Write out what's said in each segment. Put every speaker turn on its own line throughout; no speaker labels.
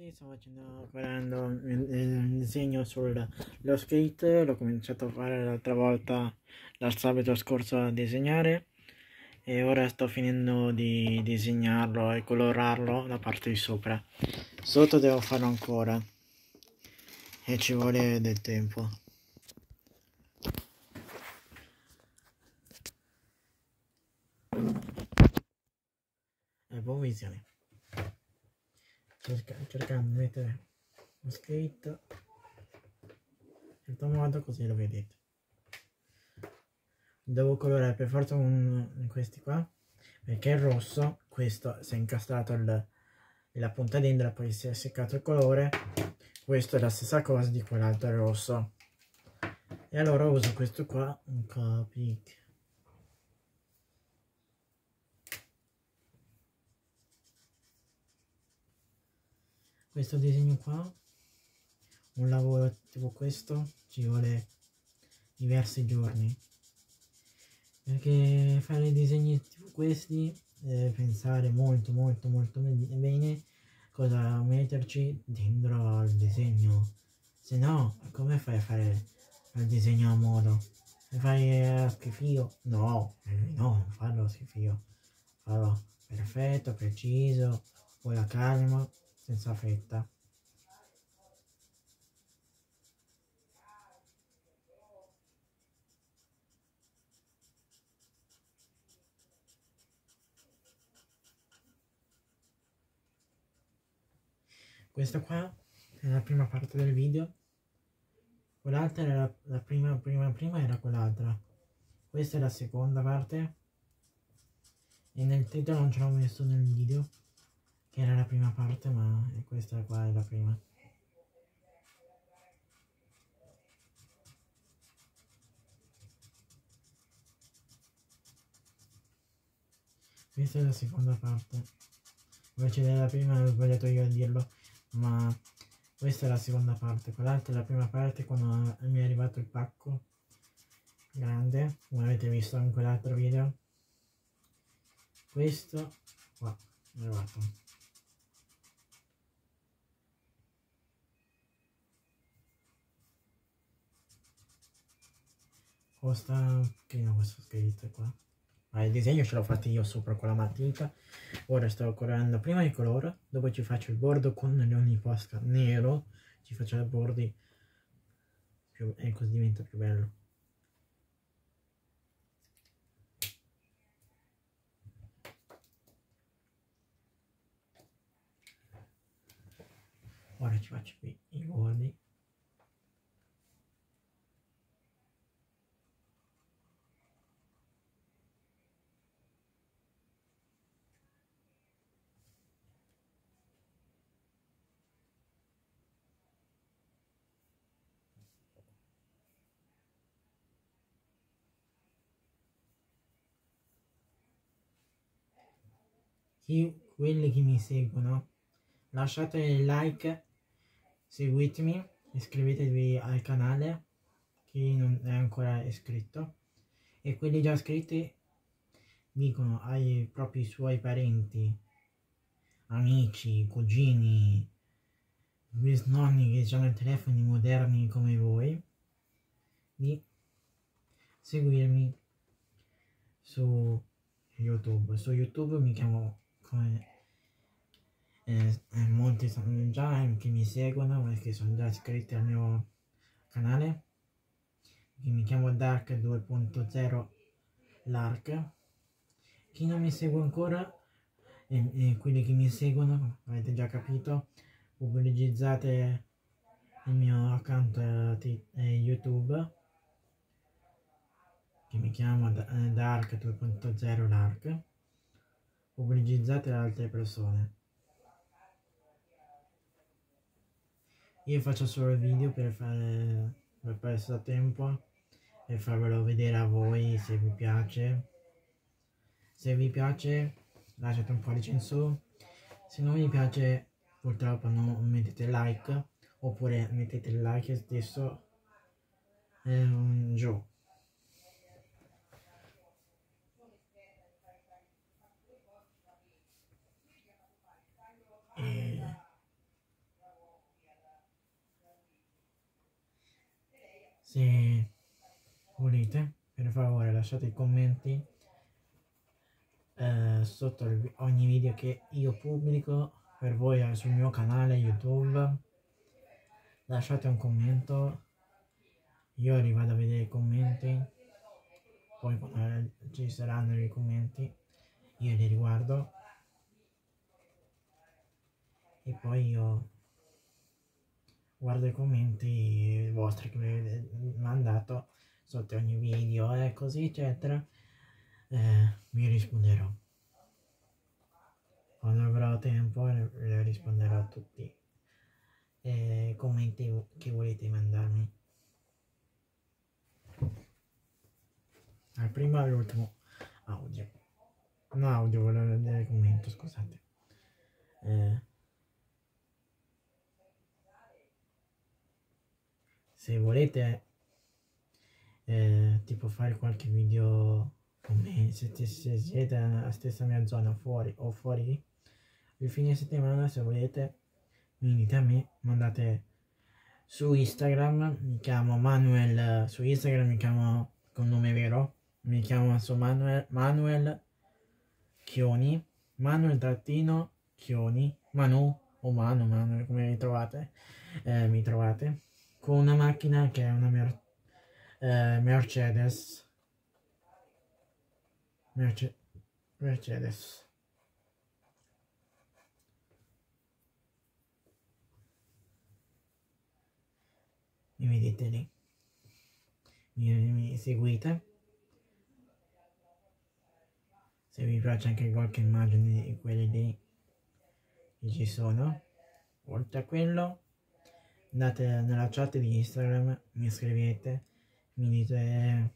ragazzi, sto facendo guardando il disegno sullo skate, l'ho cominciato a fare l'altra volta dal sabato scorso a disegnare e ora sto finendo di disegnarlo e colorarlo la parte di sopra. Sotto devo farlo ancora e ci vuole del tempo. E buon visione cercando di mettere lo skate. In certo modo così lo vedete. Devo colorare per forza di questi qua perché il rosso questo si è incastrato il, la punta dentro poi si è seccato il colore questo è la stessa cosa di quell'altro rosso. E allora uso questo qua un copic questo disegno qua un lavoro tipo questo ci vuole diversi giorni. Perché fare disegni tipo questi deve pensare molto molto molto bene cosa metterci dentro al disegno. Se no come fai a fare il disegno a modo? Fai a schifio? No eh, no non farlo a schifio. Farlo perfetto preciso poi la calma senza fretta. Questa qua è la prima parte del video, quell'altra era la, la prima, prima, prima era quell'altra. Questa è la seconda parte e nel titolo non ce l'ho messo nel video che era la prima parte ma questa qua è la prima. Questa è la seconda parte. Invece della prima ho sbagliato io a dirlo ma questa è la seconda parte. Quell'altra è la prima parte quando mi è arrivato il pacco grande come avete visto in quell'altro video. Questo qua è arrivato costa pochino questo skate qua. Ma il disegno ce l'ho fatto io sopra con la matita. Ora sto colorando prima il colore dopo ci faccio il bordo con l'ogni posca nero ci faccio i bordi più, e così diventa più bello. Ora ci faccio qui i bordi chi, quelli che mi seguono. Lasciate il like seguitemi iscrivetevi al canale chi non è ancora iscritto. E quelli già iscritti dicono ai propri suoi parenti amici cugini bisnonni che hanno telefoni moderni come voi di seguirmi su youtube. Su youtube mi chiamo come eh, eh, molti sanno già che mi seguono perché sono già iscritti al mio canale che mi chiamo Dark 2.0 Lark. Chi non mi segue ancora e, e, quelli che mi seguono avete già capito pubblicizzate il mio account eh, eh youtube che mi chiamo eh, Dark 2.0 Lark pubblicizzate da altre persone. Io faccio solo video per fare per passare tempo e farvelo vedere a voi se vi piace. Se vi piace lasciate un pollice in su, se non vi piace purtroppo non mettete like oppure mettete il like stesso eh, giù. Se volete per favore lasciate i commenti eh, sotto ogni video che io pubblico per voi sul mio canale youtube. Lasciate un commento. Io rivado a vedere i commenti. Poi quando ci saranno i commenti io li riguardo. E poi io guardo i commenti vostri che mi avete mandato sotto ogni video e così eccetera eh, vi risponderò. Quando avrò tempo le risponderò a tutti. I eh, commenti che volete mandarmi. Al primo e all'ultimo audio. No audio volevo vedere commento scusate. Eh, se volete eh, tipo fare qualche video con me se, se siete nella stessa mia zona fuori o fuori il fine settimana se volete venite a me mandate su Instagram mi chiamo Manuel su Instagram mi chiamo con nome vero mi chiamo su Manuel, Manuel Chioni Manuel trattino Chioni Manu o Manu Manuel come mi trovate? Eh, mi trovate con una macchina che è una mer eh, Mercedes. Merce Mercedes. Mi vedete lì? Mi, mi seguite? Se vi piace anche qualche immagine di quelli lì che ci sono oltre a quello andate nella chat di Instagram, mi scrivete, mi dite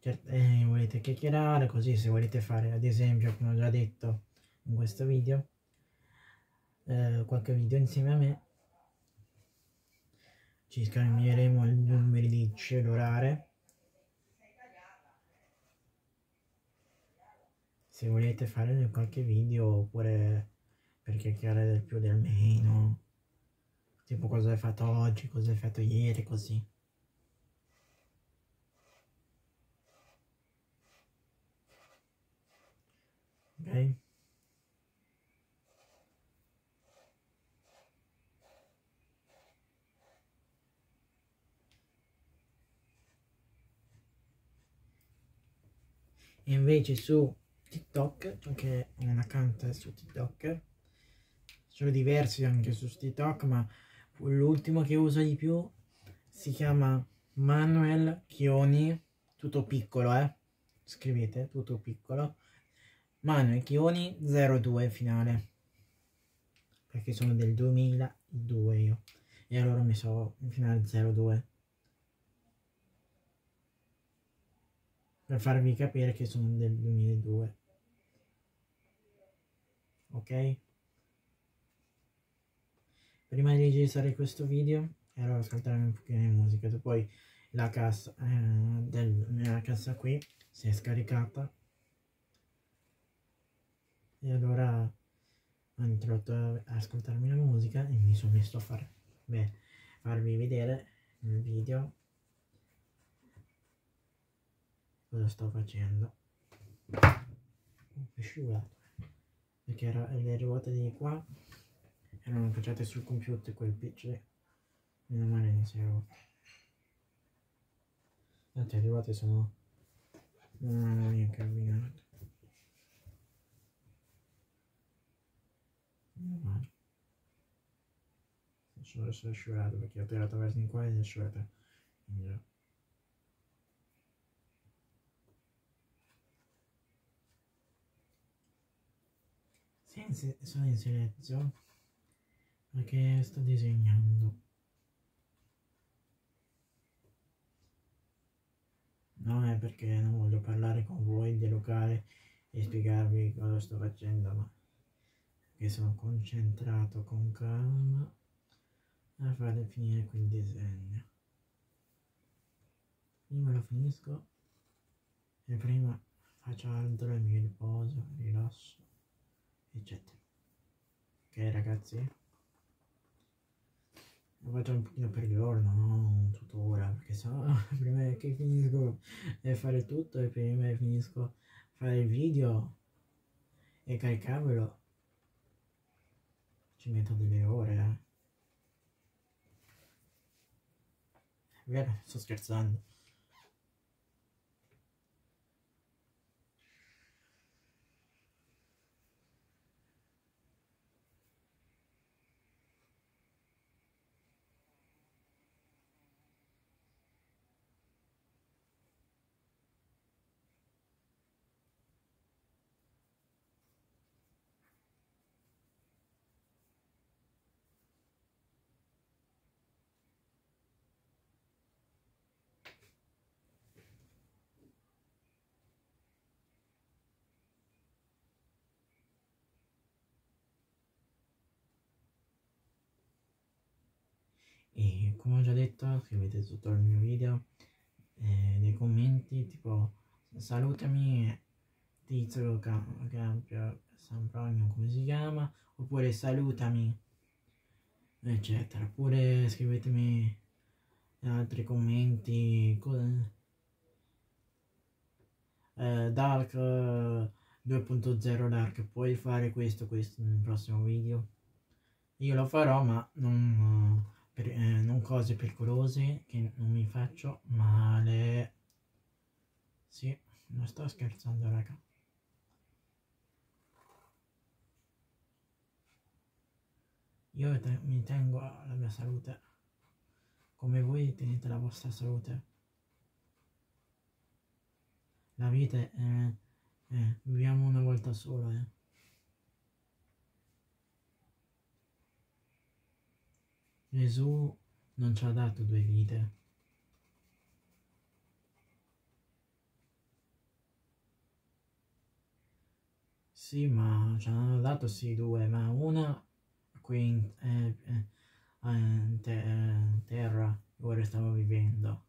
eh, volete chiacchierare, così se volete fare ad esempio, come ho già detto in questo video, eh, qualche video insieme a me, ci scambieremo i numeri di cellulare. Se volete fare qualche video oppure per chiacchierare del più del meno Tipo cosa hai fatto oggi, cosa hai fatto ieri, così. Ok? E invece su TikTok, anche un account su TikTok, sono diversi anche su TikTok, ma l'ultimo che uso di più si chiama Manuel Chioni, tutto piccolo, eh. Scrivete, tutto piccolo. Manuel Chioni 02 finale. Perché sono del 2002 io. E allora ho messo in finale 02. Per farvi capire che sono del 2002. Ok? Prima di registrare questo video ero ad ascoltare un pochino di musica. Poi la cassa eh, della cassa qui si è scaricata. E allora ho introdotto ad ascoltarmi la musica e mi sono messo a fare beh, farvi vedere il video. Cosa sto facendo? È scivolato perché era le ruote di qua erano appoggiate sul computer quel PC meno male non si è rotto tanto arrivate sono non hanno neanche rovinato meno male. Sono adesso asciugato perché ho tirato verso in qua ed è asciugata in giù sono in silenzio perché sto disegnando? No è perché non voglio parlare con voi dialogare e spiegarvi cosa sto facendo ma perché sono concentrato con calma a fare finire quel disegno. Prima lo finisco e prima faccio altro e mi riposo rilasso eccetera. Ok ragazzi lo faccio un pochino per giorno, non tuttora, perché sennò prima che finisco di fare tutto e prima che finisco di fare il video e caricarvelo ci metto delle ore, eh. Vero, sto scherzando. E come ho già detto scrivete sotto il mio video eh, nei commenti tipo salutami tizio Campio Sampronio come si chiama? Oppure salutami eccetera. Oppure scrivetemi altri commenti eh, Dark 2.0 Dark. Puoi fare questo questo nel prossimo video. Io lo farò ma non per, eh, non cose pericolose che non mi faccio male. Sì non sto scherzando raga. Io te mi tengo alla mia salute. Come voi tenete la vostra salute. La vita è eh, viviamo una volta sola eh. Gesù non ci ha dato due vite. Sì, ma ci hanno dato sì due, ma una qui in, eh, eh, in, te, in terra dove stavo vivendo.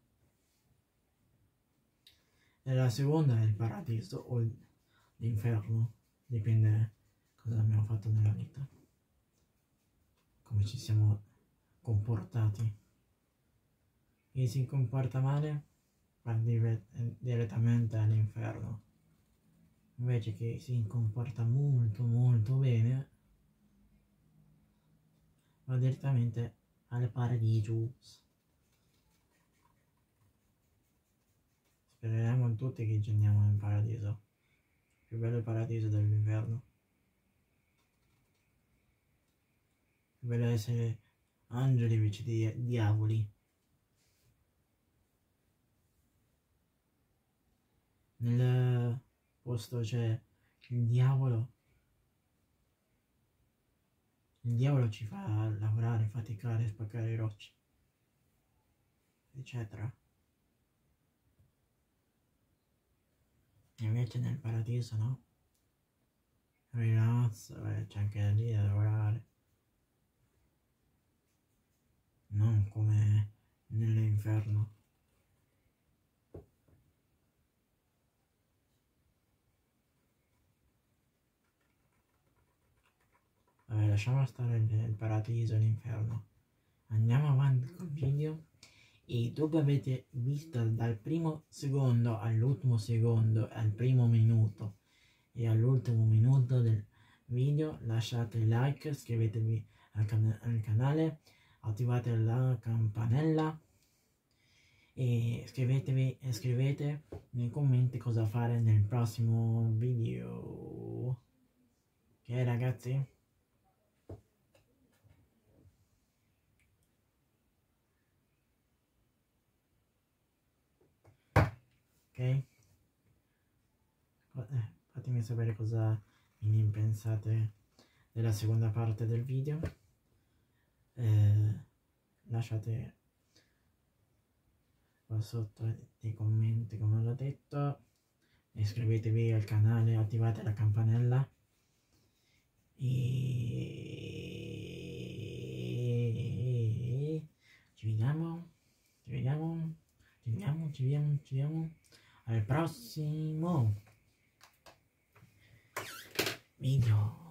E la seconda è il paradiso o l'inferno, dipende cosa abbiamo fatto nella vita, come ci siamo comportati. Chi si comporta male va direttamente all'inferno. Invece chi si comporta molto molto bene va direttamente al paradiso. Speriamo tutti che ci andiamo in paradiso. Più bello il paradiso dell'inverno. Bello essere angeli invece di diavoli. Nel posto c'è il diavolo. Il diavolo ci fa lavorare, faticare, spaccare rocce, eccetera. Invece nel paradiso no. Rilazza, c'è anche lì da lavorare non come nell'inferno. Vabbè, lasciamo stare il, il paradiso e l'inferno. Andiamo avanti col video e dopo avete visto dal primo secondo all'ultimo secondo, al primo minuto e all'ultimo minuto del video lasciate like, iscrivetevi al, can al canale attivate la campanella e scrivetevi e scrivete nei commenti cosa fare nel prossimo video. Ok ragazzi? Ok? Eh, fatemi sapere cosa ne pensate della seconda parte del video eh, lasciate qua sotto nei commenti come l'ho detto. Iscrivetevi al canale attivate la campanella. E ci vediamo ci vediamo ci vediamo ci vediamo ci vediamo al prossimo video